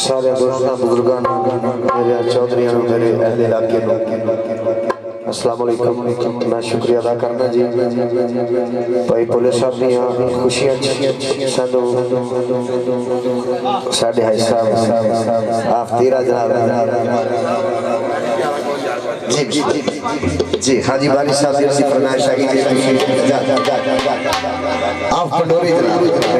بزرگان میرے چودریاں میرے اہل علاقے السلام علیکم میں شکریہ ادا کرنا جی بھائی پولیس صاحب دیاں خوشیاں سنو ساڑھے ہائی صاحب آپ تیرہ جناب جی جی جی جی حاجی باری صاحب دیر سی فرمائش آگی جی آپ پنڈوری جناب